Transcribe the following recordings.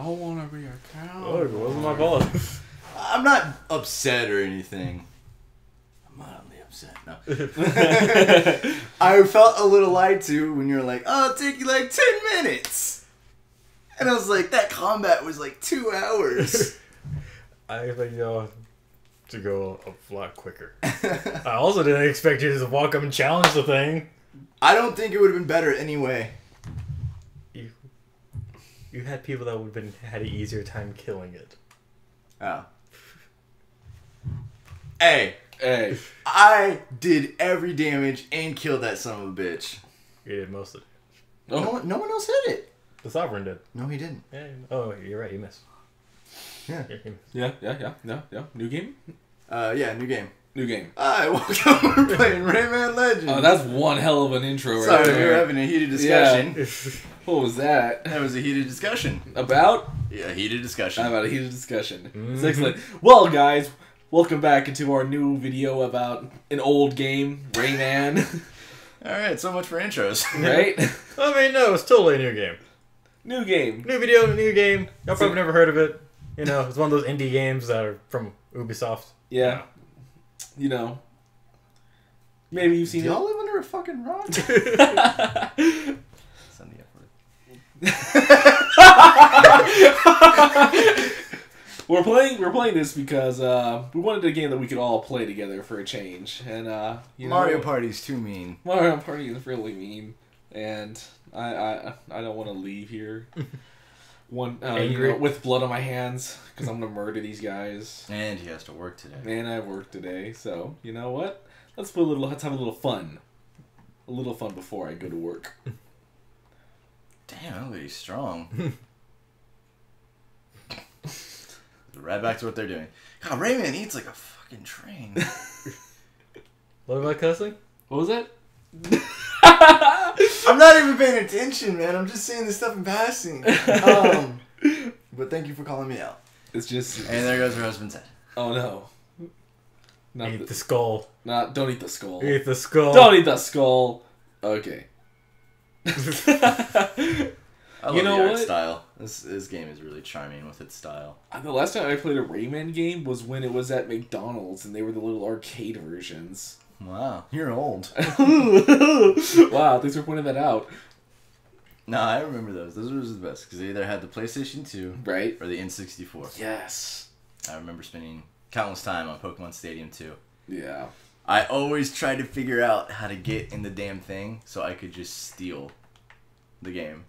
I wanna be a cow. Oh, it wasn't my fault. I'm not upset or anything. I'm mildly upset. No. I felt a little lied to when you're like, "Oh, it'll take you like ten minutes," and I was like, "That combat was like two hours." I expect y'all to go a lot quicker. I also didn't expect you to walk up and challenge the thing. I don't think it would have been better anyway. You, you had people that would have been had an easier time killing it. Oh. Hey, Hey, I did every damage and killed that son of a bitch. You did most of it. No, oh, one, no one else hit it. The sovereign did. No, he didn't. Yeah. Oh, you're right. You missed. Yeah. Yeah, yeah, yeah, yeah, yeah, yeah. New game, Uh, yeah, new game. New game. Hi, welcome. We're playing Rayman Legends. Oh, that's one hell of an intro right Sorry, we there. were having a heated discussion. What was that That was a heated discussion. about? Yeah, heated discussion. How about a heated discussion? It's excellent. Well, guys, welcome back into our new video about an old game, Rayman. All right, so much for intros. right? I mean, no, it's totally a new game. new game. New video, new game. Y'all So- probably never heard of it. You know, it's one of those indie games that are from Ubisoft. Yeah. You know. Maybe you've Do seen y'all live under a fucking rock? it. Send the F word. we're playing. We're playing this because uh, we wanted a game that we could all play together for a change, and uh, you know, Mario Party's too mean. Mario Party is really mean, and I I, I don't want to leave here. One uh, you Angry? know, with blood on my hands because I'm gonna murder these guys. And he has to work today. Man, I work today, so you know what? Let's put a little. Let's have a little fun. A little fun before I go to work. Damn, that lady's strong. right back to what they're doing. God, Rayman eats like a fucking train. What about cussing? What was that? I'm not even paying attention, man. I'm just saying this stuff in passing. Um, but thank you for calling me out. It's just. And there goes her husband's head. Oh no. Not Eat the, the skull. not don't eat the skull. Eat the skull. Don't eat the skull. Okay. I love You know the art what? style. This this game is really charming with its style. the last time I played a Rayman game was when it was at McDonald's and they were the little arcade versions. Wow, you're old. wow, thanks for pointing that out. no, I remember those. Those were the best because they either had the PlayStation 2 Right? or the N64. Yes. I remember spending countless time on Pokemon Stadium 2. Yeah. I always tried to figure out how to get in the damn thing so I could just steal the game.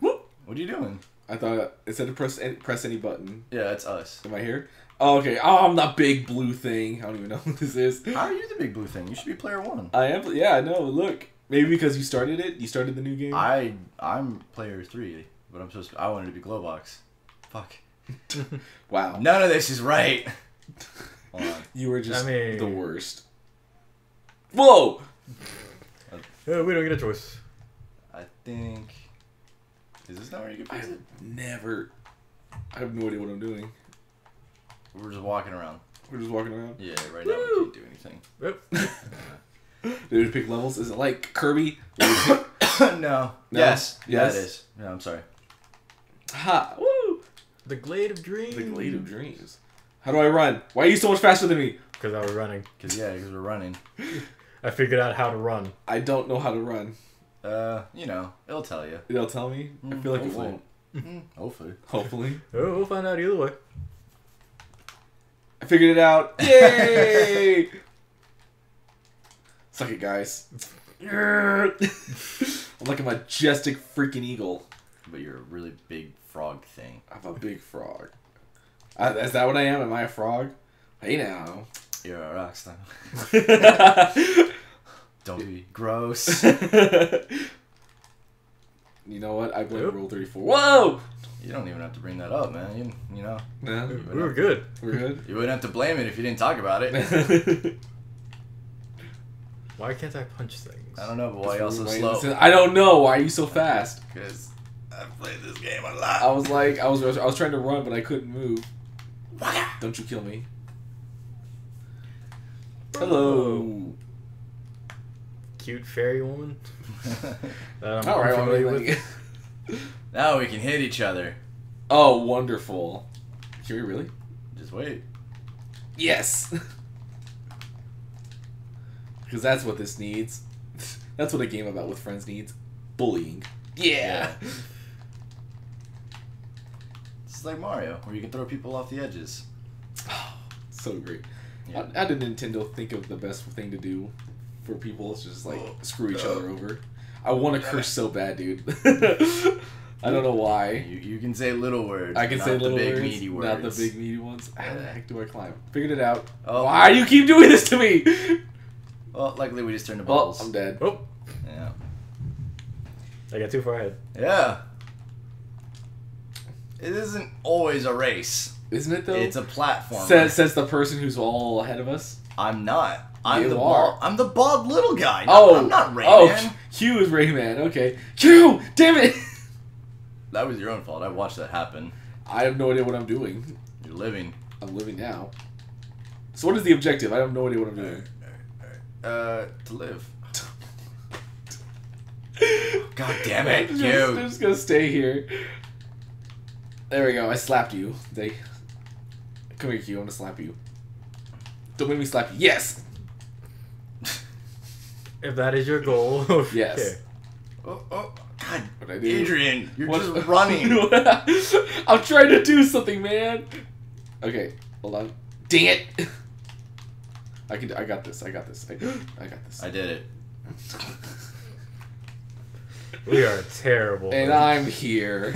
Whoop. What are you doing? I thought it said to press any, press any button. Yeah, that's us. Am I here? Oh, okay. Oh, I'm that big blue thing. I don't even know what this is. How are you the big blue thing? You should be player one. I am. Yeah, I know. Look. Maybe because you started it. You started the new game. I I'm player three, but I'm supposed to. I wanted to be Globox. Fuck. wow. None of this is right. Hold on. You were just I mean- the worst. Whoa! Yeah, we don't get a choice. I think. Is this not where you get I pizza? never. I have no idea what I'm doing. We're just walking around. We're just walking around. Yeah, right now we can't do anything. Yep. Did we pick levels? Is it like Kirby? no. No? Yes. Yeah, Yes? it is. Yeah, I'm sorry. ha! Woo! The Glade of Dreams. The Glade of Dreams. How do I run? Why are you so much faster than me? Because I was running. Cause yeah, because we're running. I figured out how to run. I don't know how to run. Uh, you know, it'll tell you. It'll tell me. I Mm, feel like it won't. Mm, hopefully. Hopefully. Oh, we'll find out either way. I figured it out. Yay! Suck it, guys. I'm like a majestic freaking eagle. But you're a really big frog thing. I'm a big frog. Uh, is that what I am? Am I a frog? Hey now. You're a rock star. Don't be gross. You know what? I blame Yep. Rule 34. Whoa! You don't even have to bring that up, man. You, you know, No, We were good. we're good. you wouldn't have to blame it if you didn't talk about it. Why can't I punch things? I don't know, but why you also slow? I don't know. Why are you so fast? Because I've played this game a lot. I was like, I was, I was trying to run, but I couldn't move. Don't you kill me. Hello. Cute fairy woman. That I'm All right, well, unfamiliar I with. now we can hit each other. Oh, wonderful. Can we really? Just wait. Yes. Because that's what this needs. That's what a game about with friends needs. Bullying. Yeah. It's like Mario, where you can throw people off the edges. Oh, so great. Yeah. How, how did Nintendo think of the best thing to do for people? It's just like oh, screw each other over. I want to curse so bad, dude. I don't know why. You, you can say little words. I can not say the little big words, meaty words. not the big meaty ones. How the heck do I climb? Figured it out. Oh. Why do you keep doing this to me? Well, luckily we just turned the oh, Well, bubbles. I'm dead. Oh, yeah. I got too far ahead. Yeah. It isn't always a race. Isn't it though? It's a platform. says says the person who's all ahead of us. I'm not. I'm You the are. bald. I'm the bald little guy. No, Oh, I'm not Rayman. Oh, Q is Rayman. Okay, Q. Damn it! That was your own fault. I watched that happen. I have no idea what I'm doing. You're living. I'm living now. So what is the objective? I have no idea what I'm doing. Uh, to live. God damn it, I'm just, you. I'm just gonna stay here. There we go. I slapped you. They. Come here, Q. I'm gonna slap you. Don't make me slap you. Yes. If that is your goal, Yes. okay. Oh, oh, God, What I do? Adrian, you're What- just running. I'm trying to do something, man. Okay, hold on. Dang it! I can. I got this. I got this. I, I got this. I did it. We are terrible. and I'm here.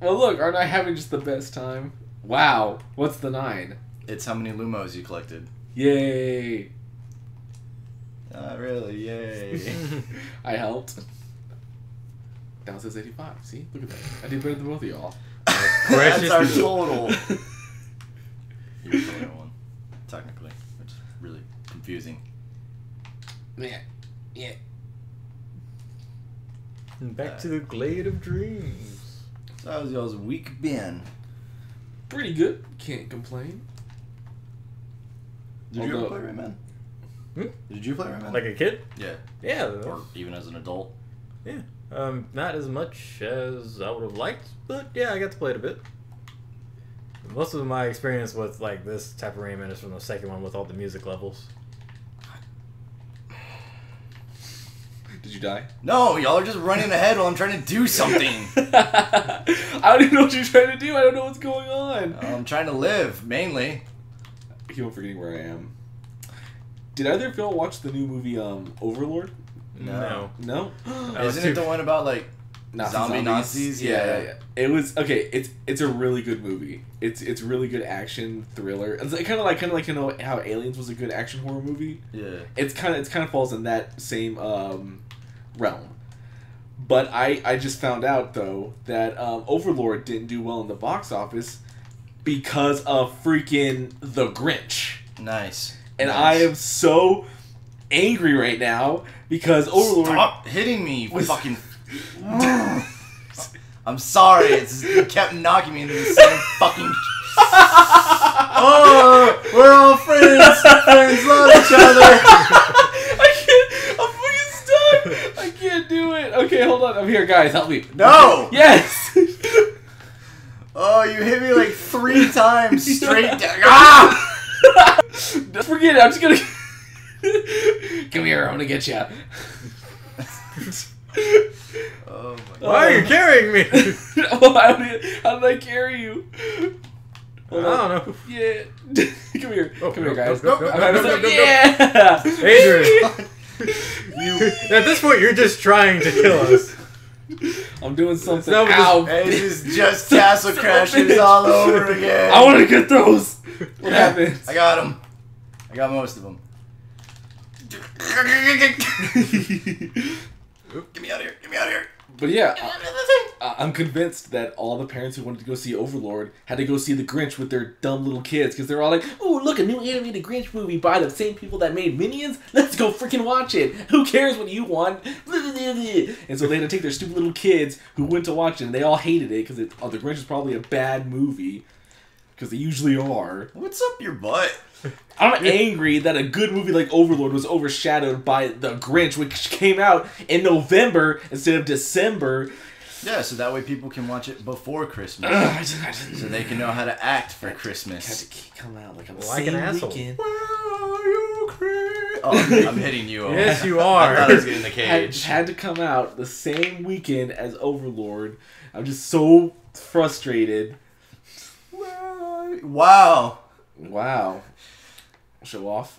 Well, look, aren't I having just the best time? Wow. What's the nine? it's how many lumos you collected. Yay! Not really, yay. I helped. Down says 85. See? Look at that. I did better than both of y'all. That's our Precious- total. You're the only one, technically, which is really confusing. Yeah. Yeah. And Back to the glade of dreams. So how's y'all's week been? Pretty good. Can't complain. Did you ever play Rayman? Hmm? Did you play Rayman? Like a kid? yeah, Yeah. or even as an adult. Yeah. Um, not as much as I would have liked, but yeah, I got to play it a bit. Most of my experience with like this type of Rayman is from the second one with all the music levels. Did you die? No, y'all are just running ahead while I'm trying to do something. I don't even know what you're trying to do. I don't know what's going on. I'm trying to live, mainly. I keep on forgetting where I am. Did either of y'all watch the new movie um Overlord? No. No. I was Isn't it the one about like Nazi Zombie zombies. Nazis? Yeah, Yeah. yeah, yeah. It was okay. It's it's a really good movie. It's it's really good action thriller. It's kind of like kind of like you know how Aliens was a good action horror movie. yeah? It's kind of it's kind of falls in that same um, realm. But I I just found out though that um, Overlord didn't do well in the box office because of freaking The Grinch. Nice. And Nice. I am so angry right now because Overlord. Stop hitting me, was- fucking. I'm sorry. It's you kept knocking me into the same fucking. oh, we're all friends. Friends love each other. I can't. I'm fucking stuck. I can't do it. Okay, hold on. I'm here, guys. Help me. No. Yes. Oh, you hit me like three times straight down. Ah! Forget it. I'm just gonna. Come here. I'm gonna get you. Oh my Why are you carrying me? oh, how, did, how did I carry you? I Hold on. don't know. Yeah. Come here. Oh, Come here, guys. yeah. Adrian. you, at this point, you're just trying to kill us. I'm doing something. not what Ow. This is just Castle Crashers all over again. I want to get those. What happened? I got them. I got most of them. Get me out of here. Get me out of here. But yeah, I- I'm convinced that all the parents who wanted to go see Overlord had to go see The Grinch with their dumb little kids because they're all like, "Oh, look, a new animated Grinch movie by the same people that made Minions. Let's go freaking watch it. Who cares what you want?" And so they had to take their stupid little kids who went to watch it, and they all hated it because oh, The Grinch is probably a bad movie because they usually are. What's up your butt? I'm angry that a good movie like Overlord was overshadowed by The Grinch, which came out in November instead of December. Yeah, so that way people can watch it before Christmas. Ugh, I just, I just, so they can know how to act for Christmas. had Christmas. to keep come out like I'm Like the an asshole. weekend. Where are you, Chris? Oh, I'm, I'm hitting you. Owen. Yes, you I are. thought I was getting the Had, cage. had to come out the same weekend as Overlord. I'm just so frustrated. Where are you? Wow. Wow. Show off.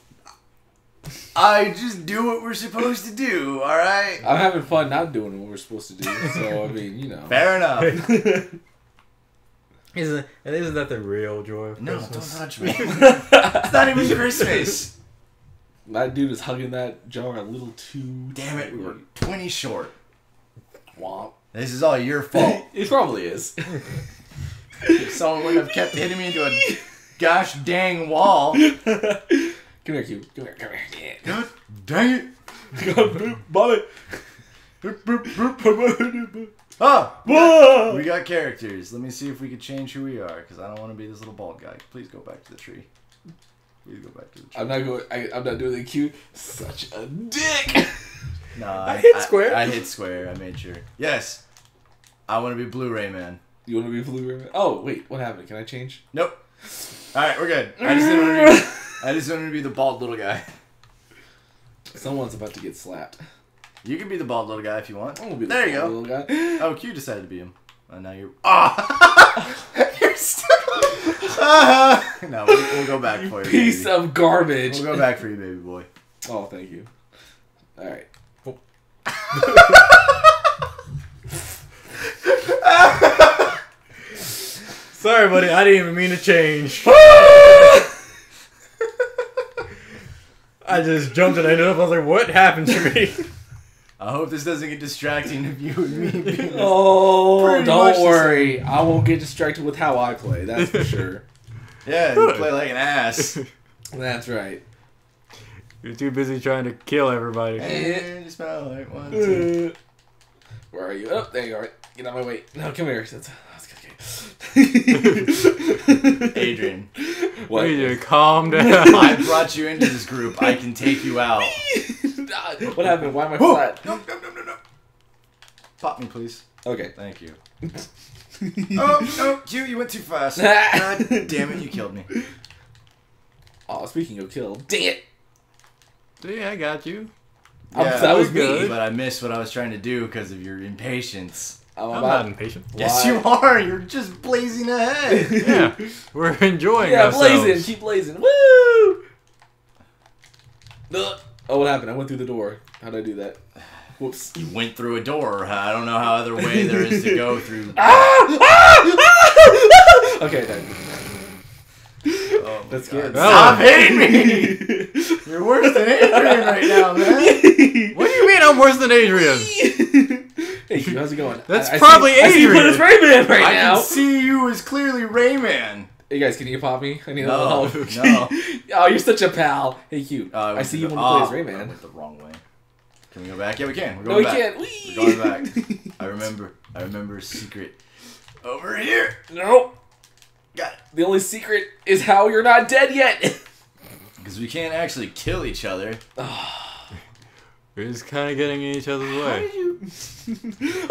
I just do what we're supposed to do, alright? I'm having fun not doing what we're supposed to do. So I mean, you know. Fair enough. Isn't isn't that the real joy of No, don't Christmas? touch me. it's not even Christmas. that dude is hugging that jar a little too. Damn it, we were 20 short. Womp. This is all your fault. it probably is. Someone wouldn't have kept hitting me into a gosh dang wall. come here, Q. Come here. Come here. God dang it. Yeah. Bobby. Oh! Whoa! We got characters. Let me see if we can change who we are, because I don't want to be this little bald guy. Please go back to the tree. Please go back to the tree. I'm not going. I, I'm not doing the Q. Such a dick. No, I hit square. I, hit square. I made sure. Yes. I want to be Blu-ray man. You want to be blue? Ribbon? Oh wait, what happened? Can I change? Nope. All right, we're good. I just didn't want to be. I just wanted to be the bald little guy. Someone's about to get slapped. You can be the bald little guy if you want. I'm gonna be the There you go. little guy. Oh, Q decided to be him. And now you're. Ah! you're still. No, we'll, we'll go back for you. Piece baby. of garbage. We'll go back for you, baby boy. Oh, thank you. All right. Sorry, buddy. I didn't even mean to change. I just jumped and I ended up. I was like, "What happened to me?" I hope this doesn't get distracting of you and me being. Oh, don't worry. I won't get distracted with how I play. That's for sure. Yeah, you play like an ass. That's right. You're too busy trying to kill everybody. and you smell like one, two. Uh, Where are you? Oh, there you are. Get out of my way. No, come here. That's, that's okay. Adrian, What? Adrian, calm down. I brought you into this group. I can take you out. what happened? Why am I Whoa. flat? No, no, no, no, no. Pop me, please. Okay. Thank you. Oh, no, Q, you went too fast. God damn it, you killed me. Oh, speaking of kill, dang it! See, I got you. Oh, yeah, that was good. me. But I missed what I was trying to do because of your impatience. I'm I'm about- not impatient. Yes, you are. You're just blazing ahead. Yeah, we're enjoying Yeah, ourselves. blazing. Keep blazing. Woo! Ugh. Oh, what happened? I went through the door. How did I do that? Whoops. You went through a door. I don't know how other way there is to go through. Ah! Ah! Ah! okay, then. Oh That's good. Stop hitting me! You're worse than Adrian right now, man. What do you mean I'm worse than Adrian? Hey, Q, how's it going? That's I- I probably see, I see you put Adrian. Rayman right I now. can see you as clearly Rayman. Hey guys, can you pop me? I need a No, little help. no. oh, you're such a pal. Hey, Q. Uh, I see you when you oh, play as I Rayman. went the wrong way. Can we go back? Yeah, we can. We're No, going we back. can't. Whee! We're going back. I remember. I remember a secret. Over here. no. Got it. The only secret is how you're not dead yet. Because we can't actually kill each other. We're just kind of getting in each other's way. you?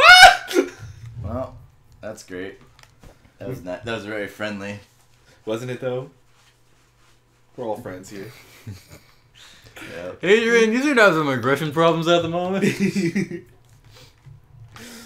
Ah! Well, that's great. That was not. That was very friendly. Wasn't it though? We're all friends here. Yep. Adrian, you seem to have some aggression problems at the moment.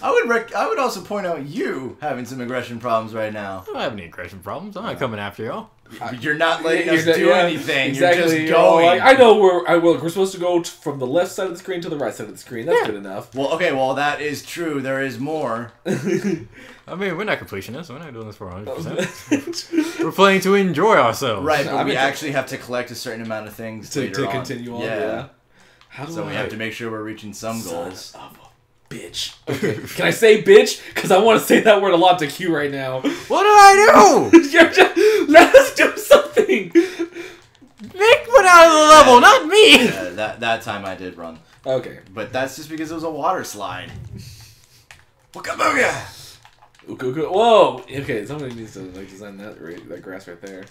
I would. Rec- I would also point out you having some aggression problems right now. I don't have any aggression problems. I'm not coming after y'all. You're not letting You're us not- do yeah, anything. Exactly. You're just You're all going. like, I know where I will. We're supposed to go t- from the left side of the screen to the right side of the screen. That's Yeah. good enough. Well, okay. Well, that is true. There is more. I mean, we're not completionists. We're not doing this for 100%. we're playing to enjoy ourselves. Right, but I we mean- actually have to collect a certain amount of things to, later to on. continue on. Yeah. How do So we have to make sure we're reaching some Son goals. of a bitch. Okay. Can I say bitch? Because I want to say that word a lot to Q right now. What did I do? You're just, let us do something. Nick went out of the level, not me. Yeah, that that time I did run, Okay. but that's just because it was a water slide. Wooga booga! Ooh, ooh, ooh. Whoa. Okay. Somebody needs to like design that right, that grass right there.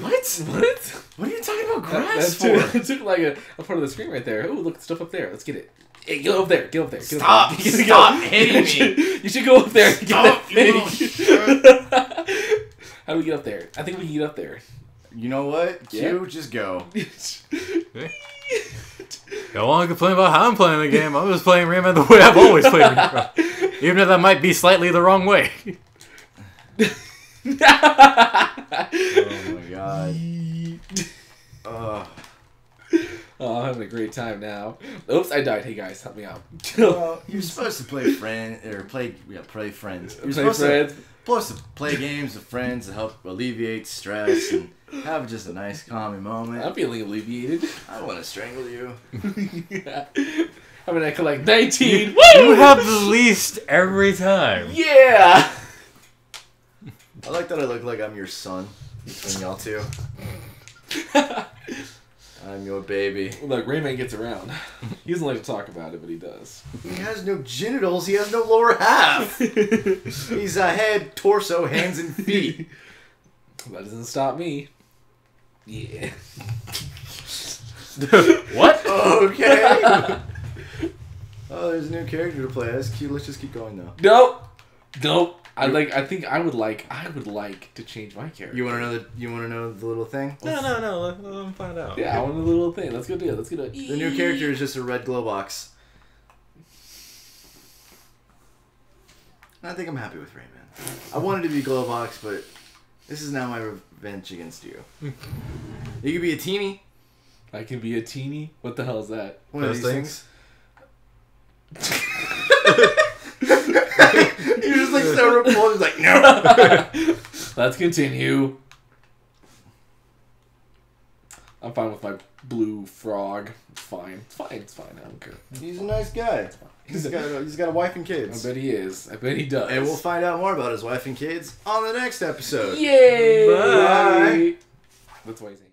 What? What? What are you talking about That, grass that for? took, that took like a, a part of the screen right there. Oh, look, stuff up there. Let's get it. Hey, get over there. Get over there. Get Stop. Over there. Get- Stop get- hitting you me. You should go up there. and Get Stop, that you thing. little How do we get up there? I think we can get up there. You know what? Q, Yeah. just go. Y'all want to complain about how I'm playing the game? I'm just playing Rayman the way I've always played it. Even if that might be slightly the wrong way. Oh my god. Ugh. Oh, I'm having a great time now. Oops, I died. Hey guys, help me out. Well, you're supposed to play friend or play yeah play friends. You're Play supposed to, friends. supposed to play games with friends to help alleviate stress and have just a nice calming moment. I'm feeling alleviated. I want to strangle you. I mean, I collect 19. Woo! You have the least every time. Yeah! I like that I look like I'm your son between y'all two. I'm your baby. Look, Rayman gets around. He doesn't like to talk about it, but he does. He has no genitals. He has no lower half. He's a head, torso, hands, and feet. That doesn't stop me. Yeah. What? Okay. oh, there's a new character to play. That's cute. Let's just keep going though. Nope. Nope. I like. I think I would like. I would like to change my character. You want to know the? You want to know the little thing? No, no, no. Let, let them find out. Yeah, I want the little thing. Let's go do it. Let's go do it. The new character is just a red Globox. I think I'm happy with Rayman. I wanted to be Globox, but this is now my revenge against you. you could be a teeny. I can be a teeny. What the hell is that? One of Those these things? things. You're just like so repulsed, like no. Let's continue. I'm fine with my blue frog. It's fine. It's fine. It's fine. I don't care. He's a nice guy. He's got a, he's got a wife and kids. I bet he is. I bet he does. And we'll find out more about his wife and kids on the next episode. Yay! Bye. That's why he's saying.